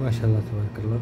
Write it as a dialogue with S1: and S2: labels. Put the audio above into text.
S1: ما شاء الله تبارك الله.